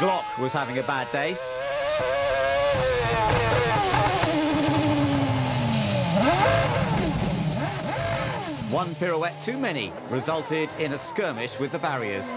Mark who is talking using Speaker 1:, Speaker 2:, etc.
Speaker 1: Glock was having a bad day. One pirouette too many resulted in a skirmish with the barriers.